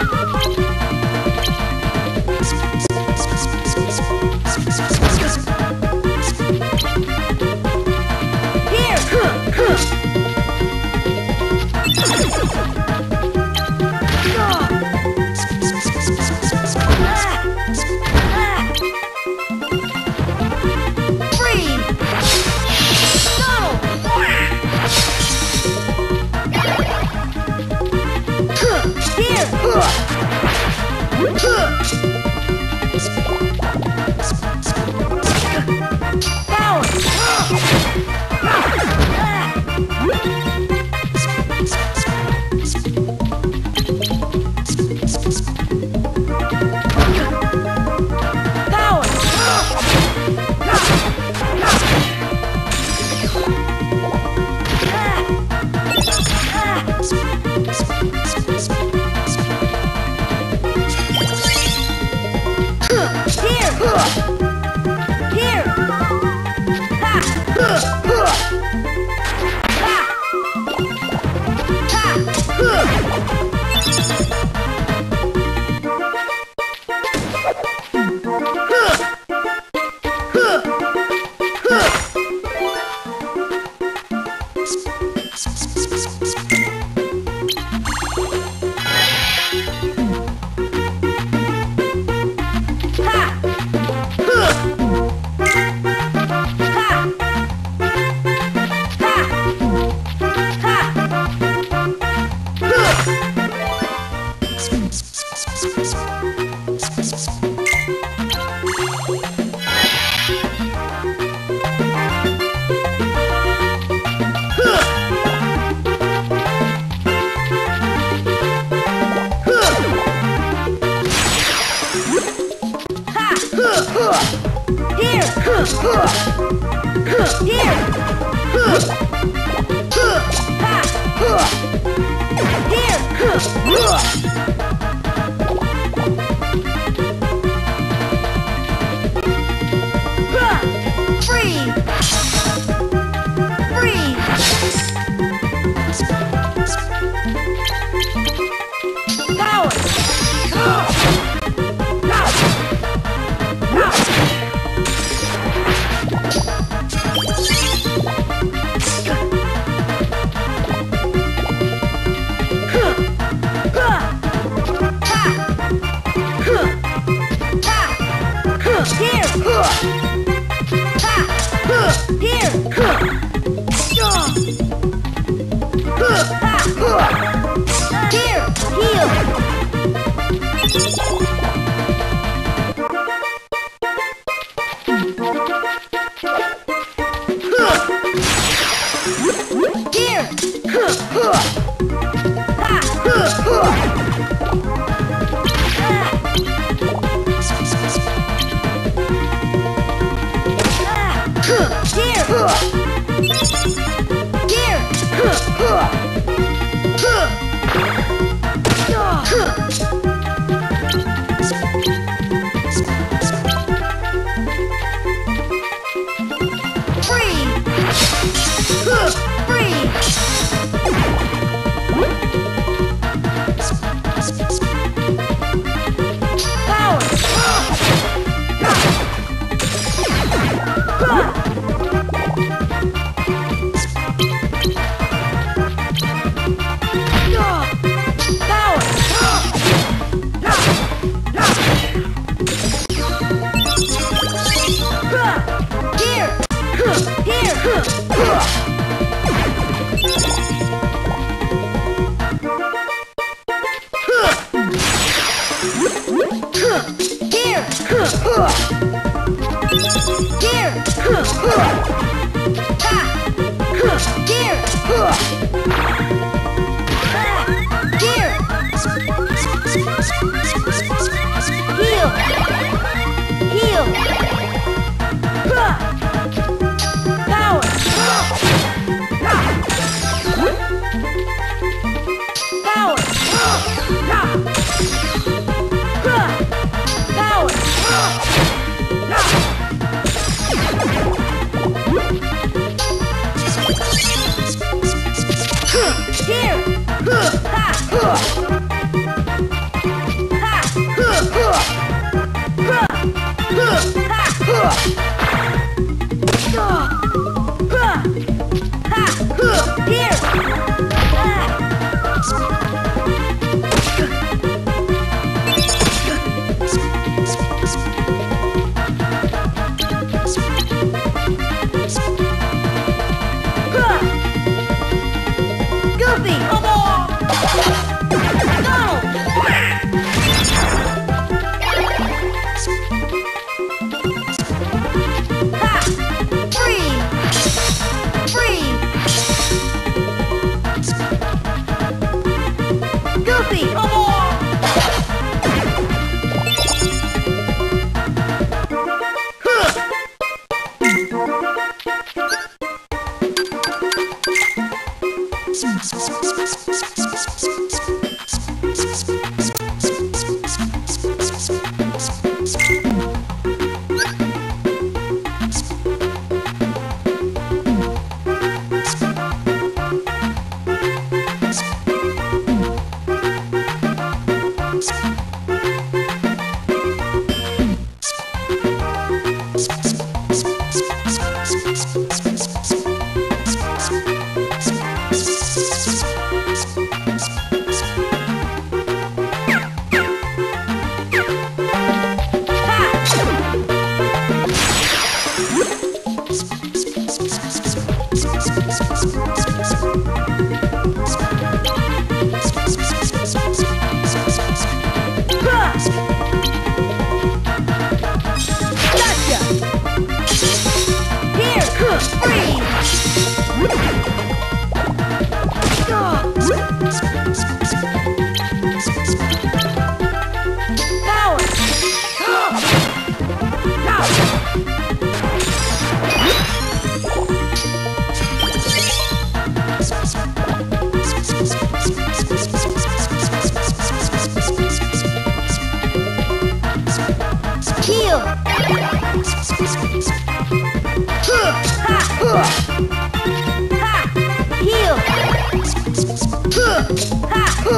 Here! Here! Ha!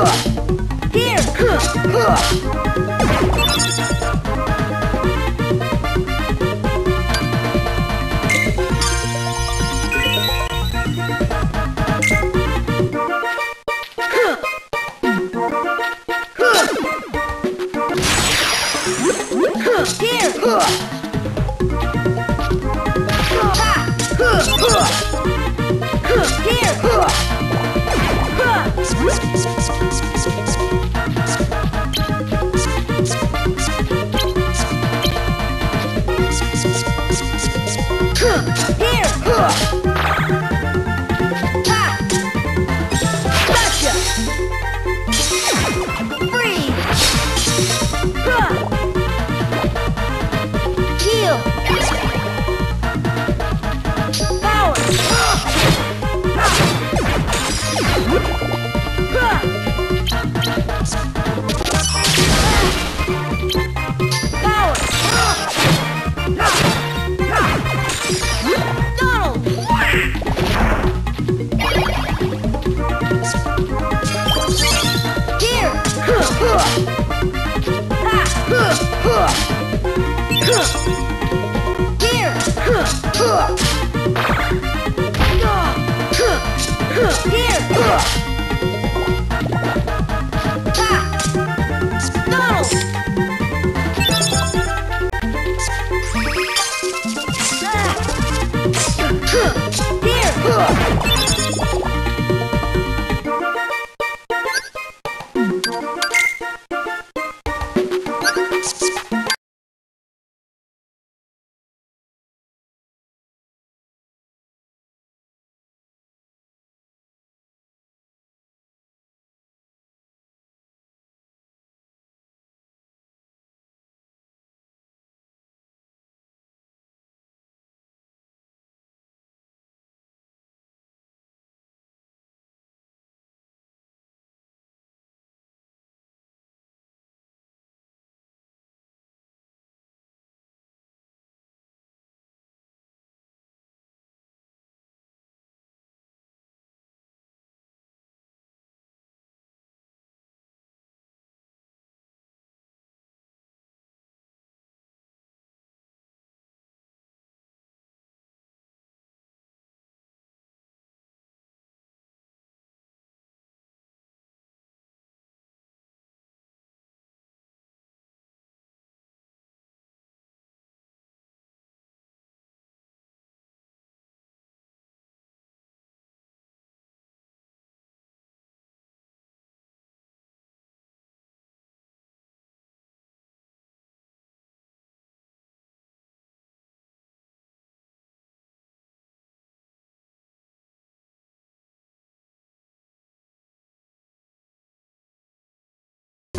Here!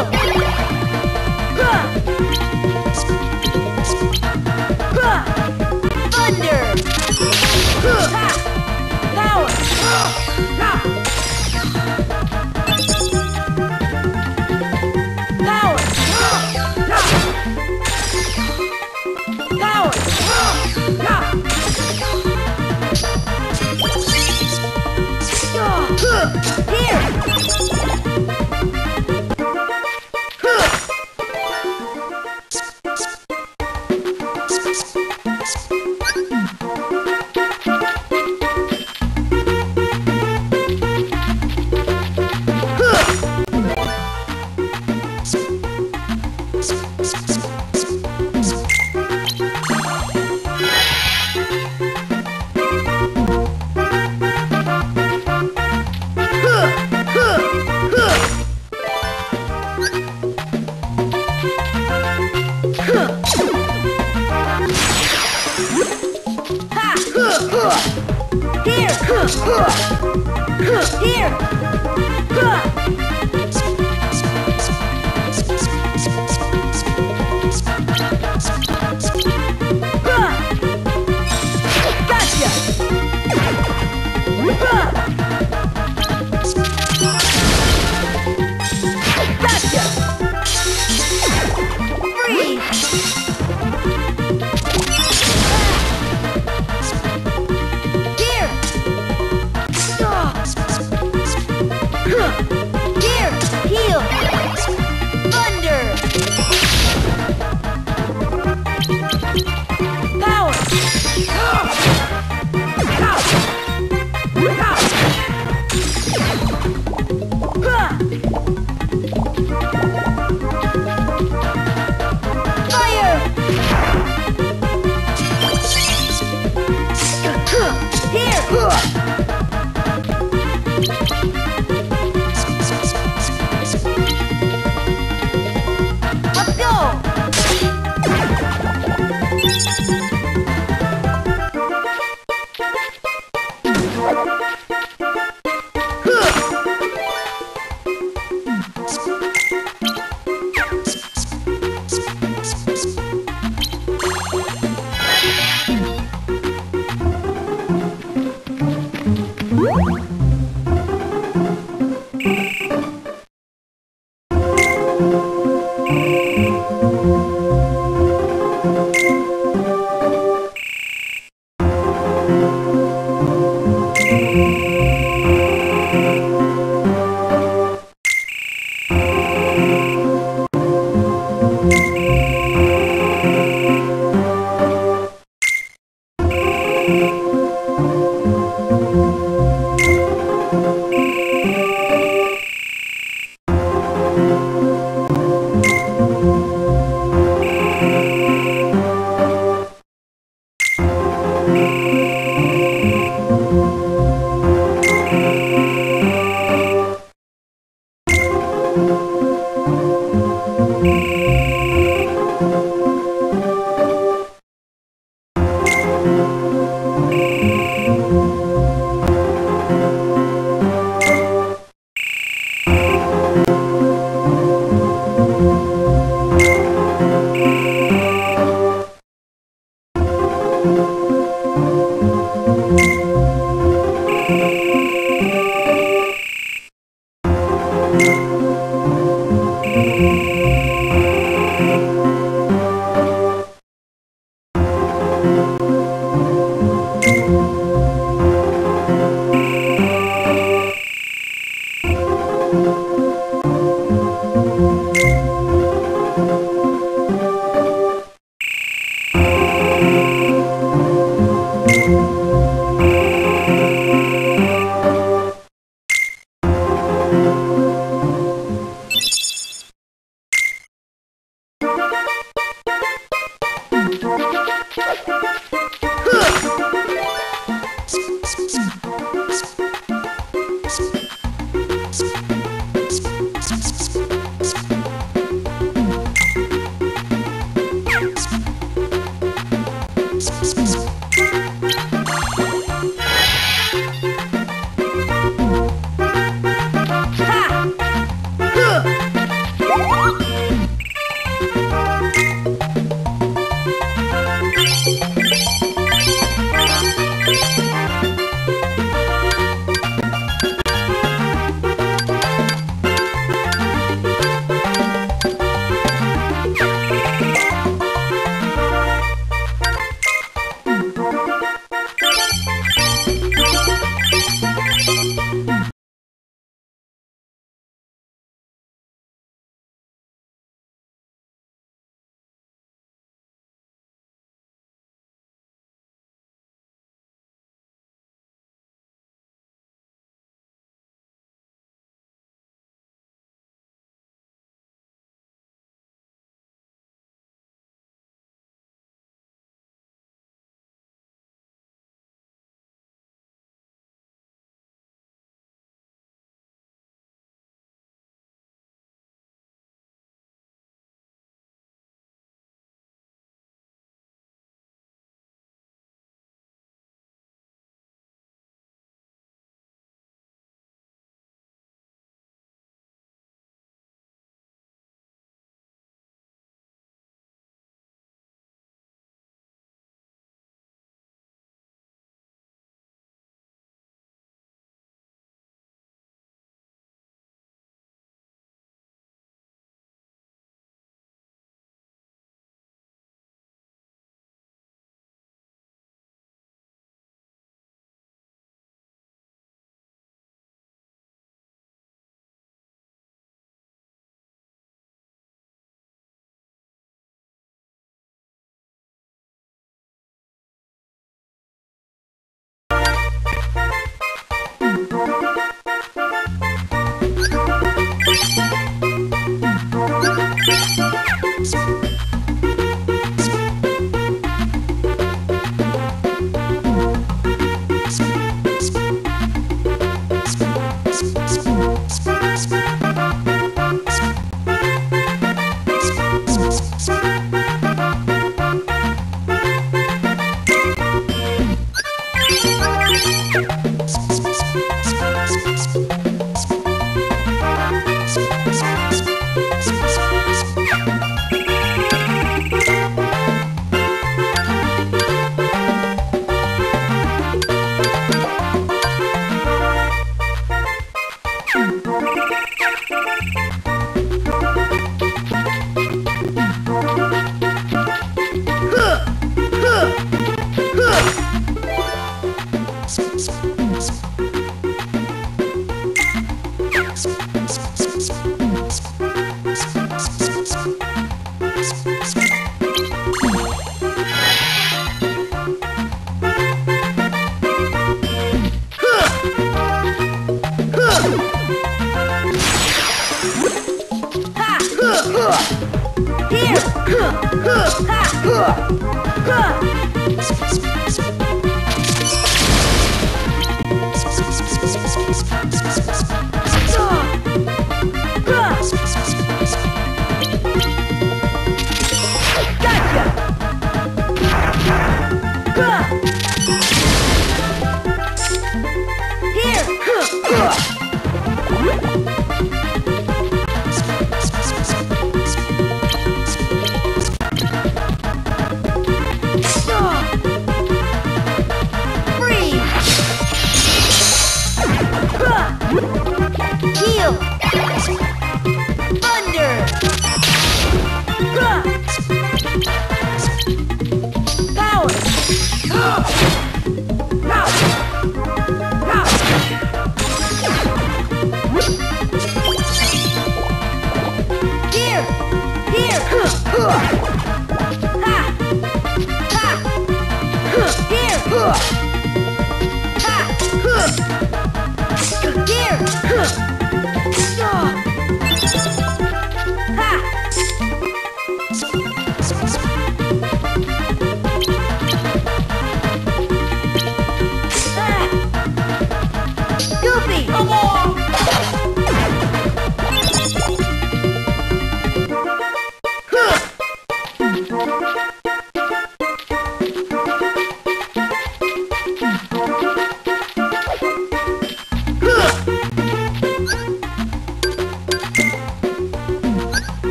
Oh!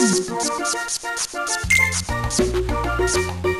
Ha!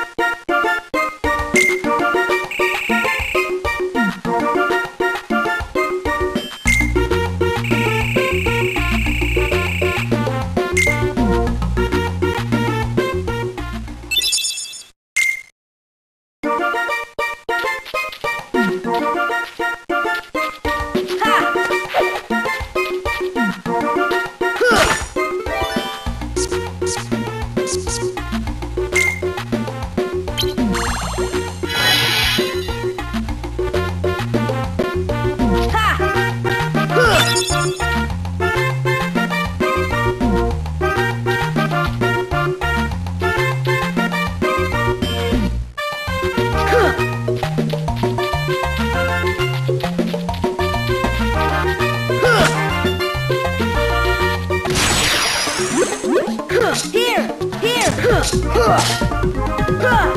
Ha!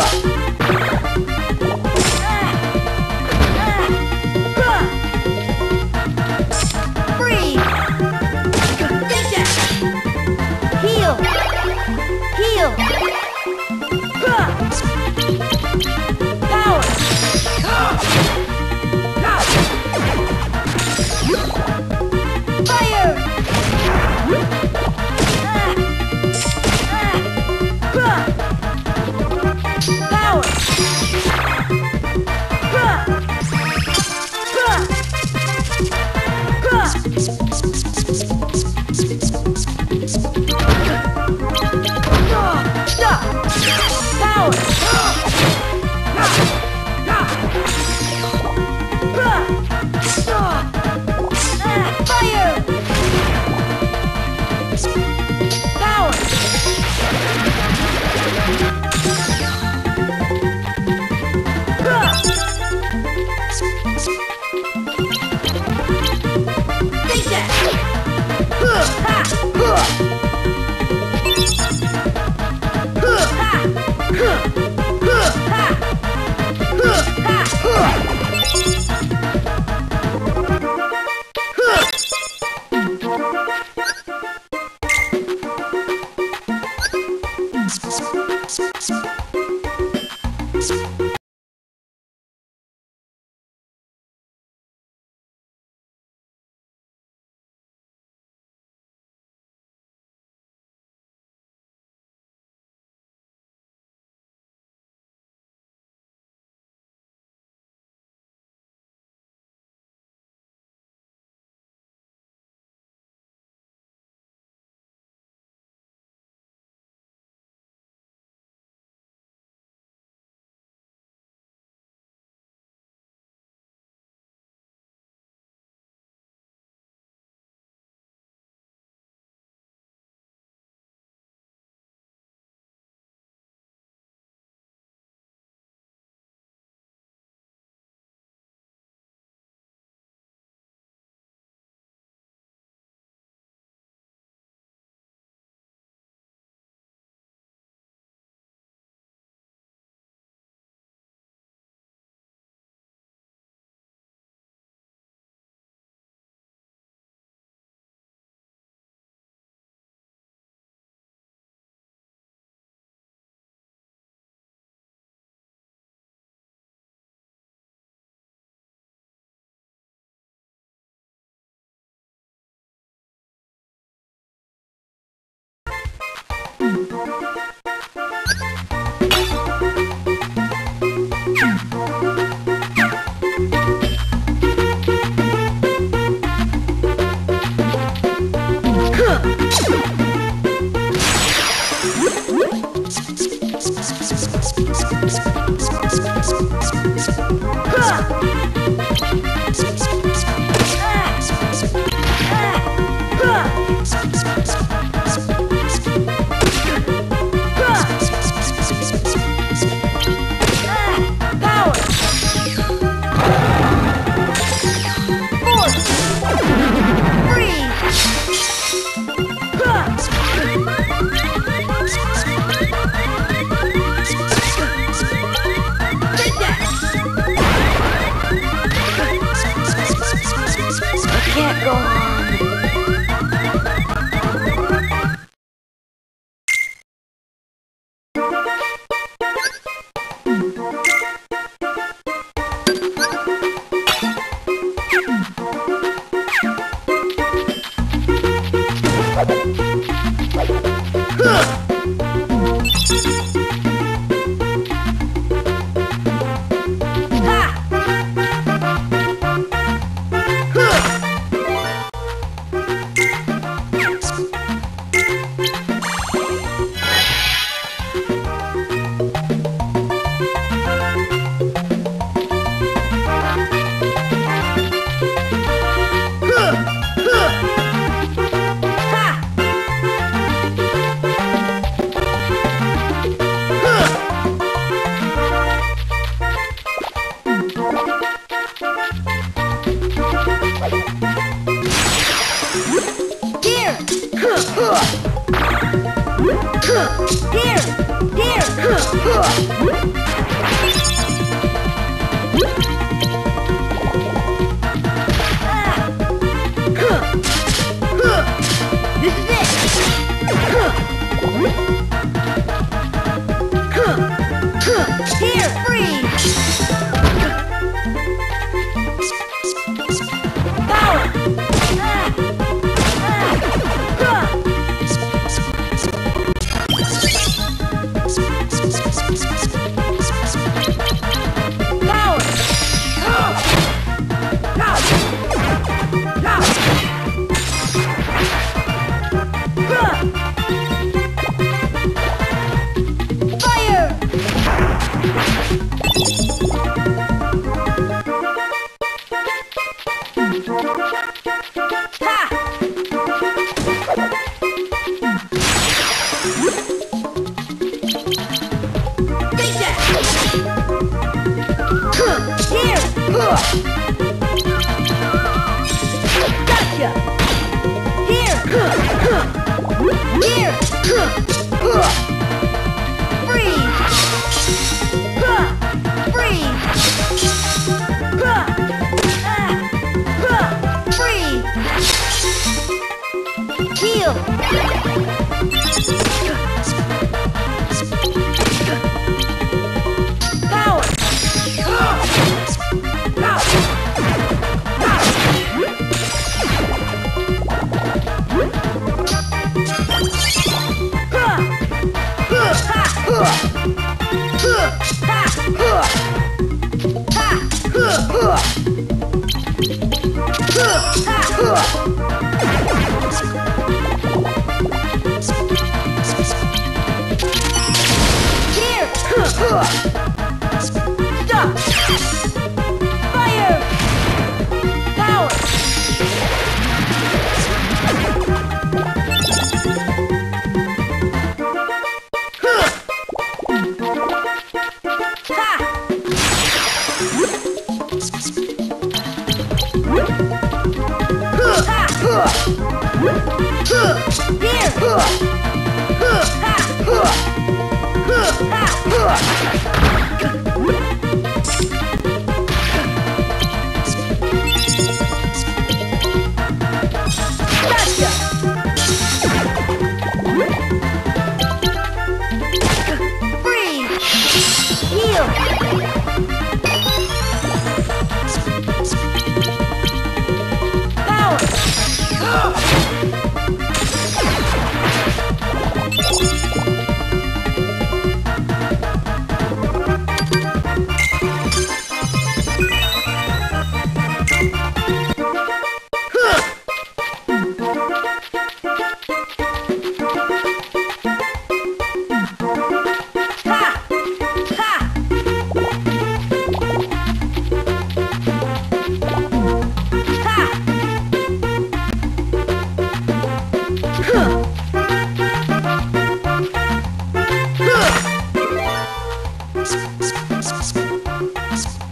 Freeze! Power!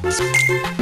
Música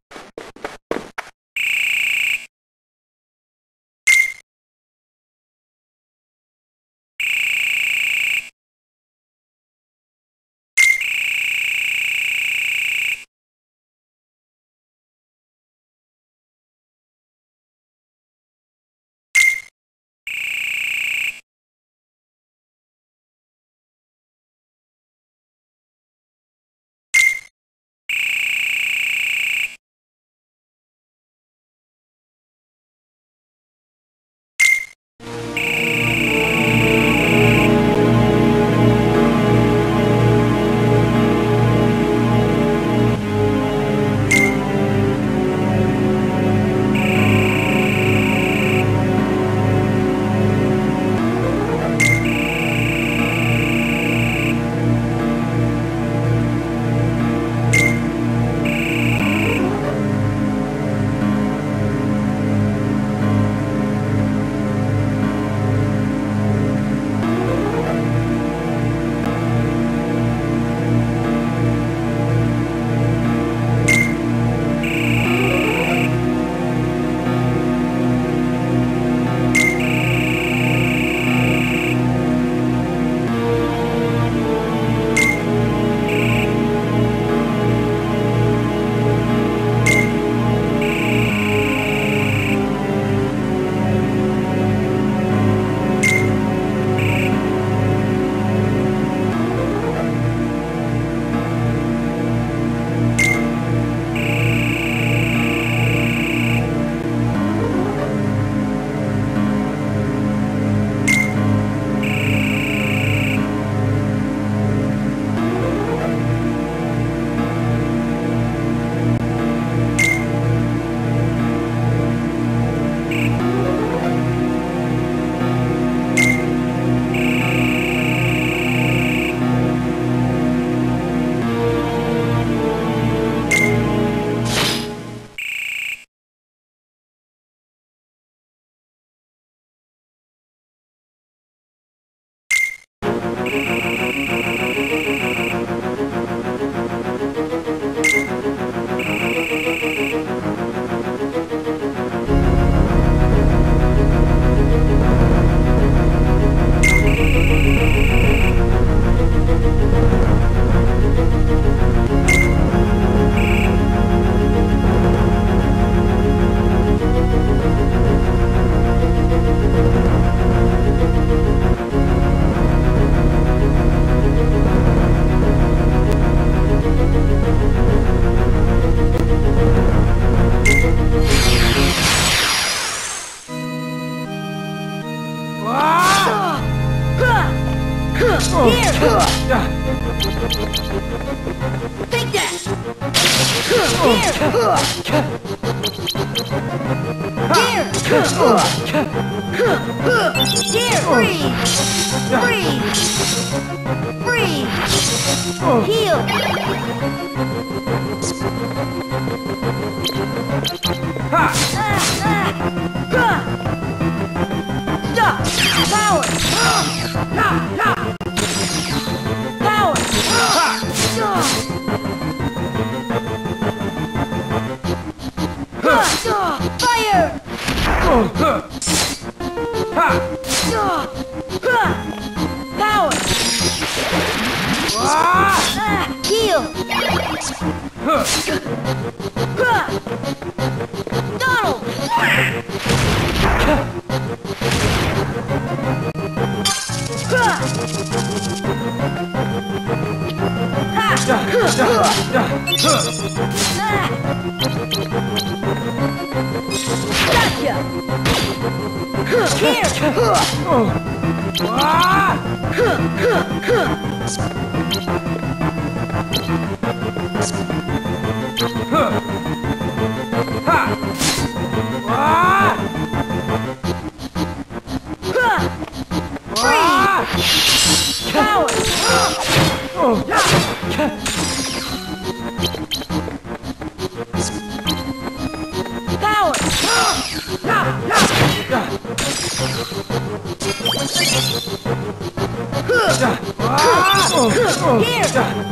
Here!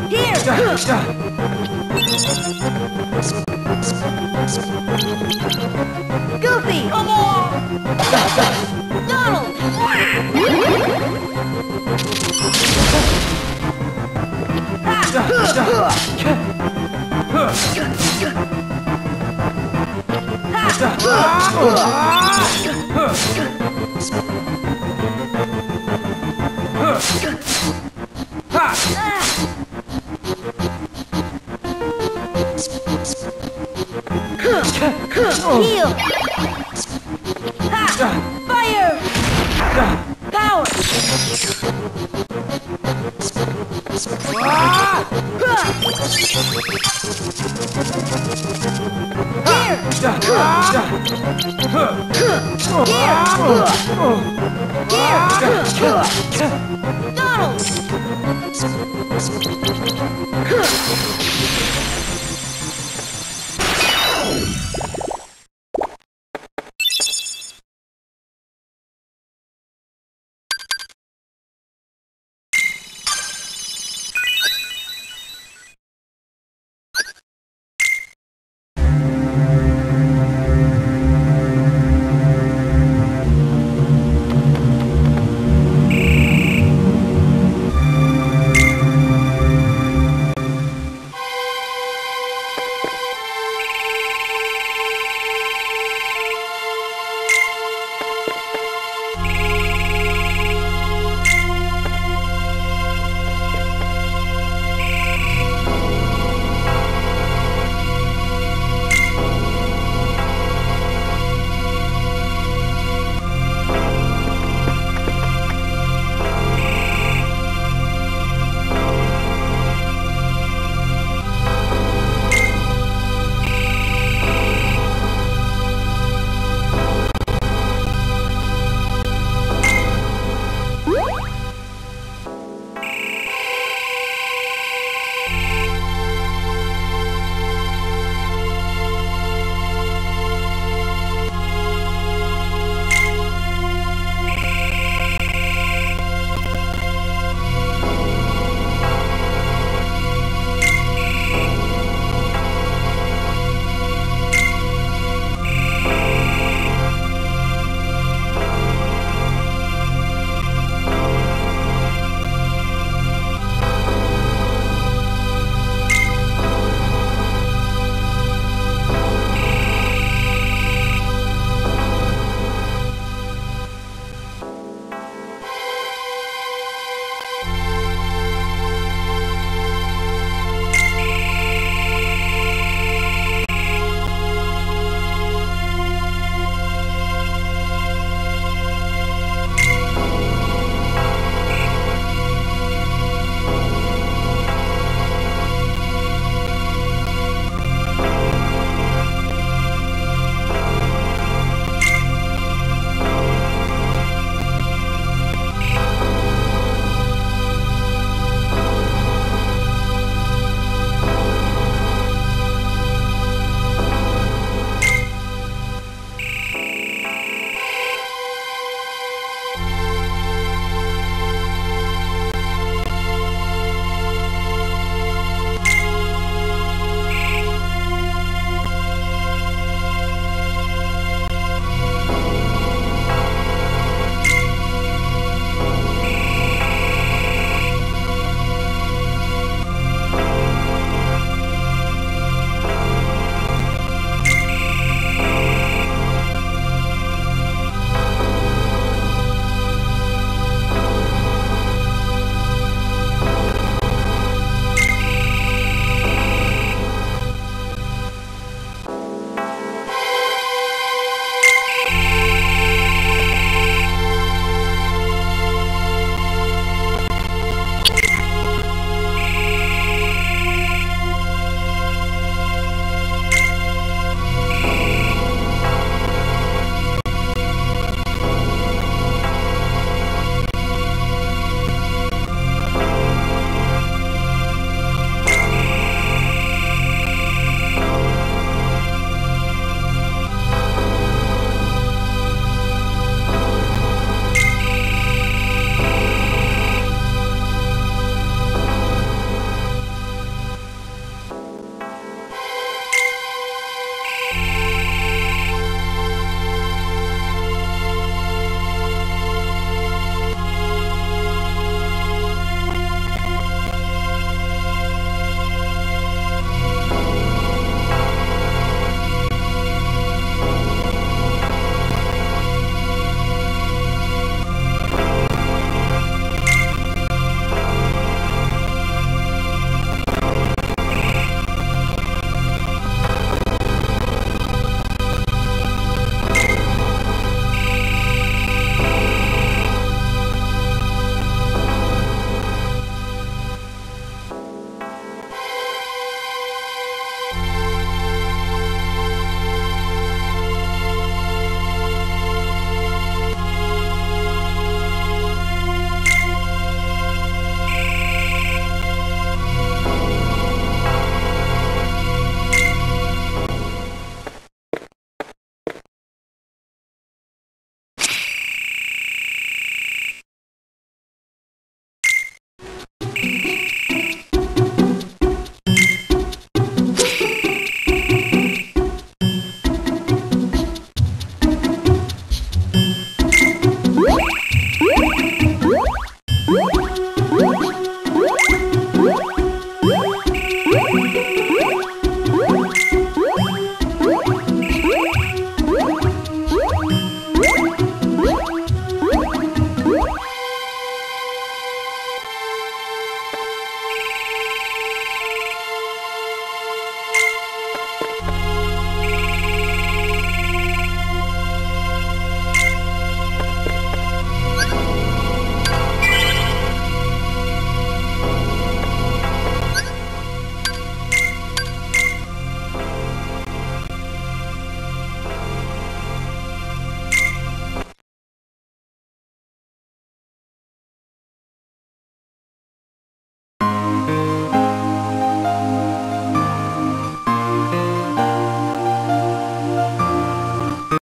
Here! Goofy! Come on! Donald! Heal! Ha! Fire! Power! Donald!